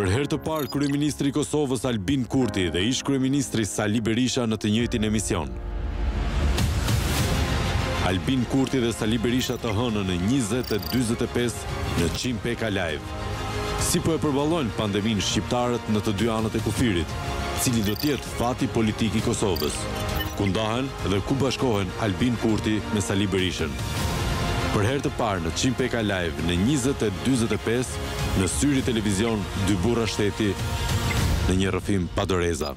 Për herë të parë kryeministri i Kosovës Albin Kurti dhe ish kryeministri Sali Berisha në të njëjtin emision. Albin Kurti dhe Sali Berisha të hënën në 20:45 në Çim Peka Live. Si po e përballojnë pandeminë shqiptarët në të dy anët e kufirit? Cili do të jetë fati politik i Kosovës, ku ndahen dhe ku bashkohen Albin Kurti me Sali Berishën. Për herë të parë në Çim Peka Live në njëzet e dyzet e pesë në Syri Televizion dy burra shteti në një rrëfim pa doreza.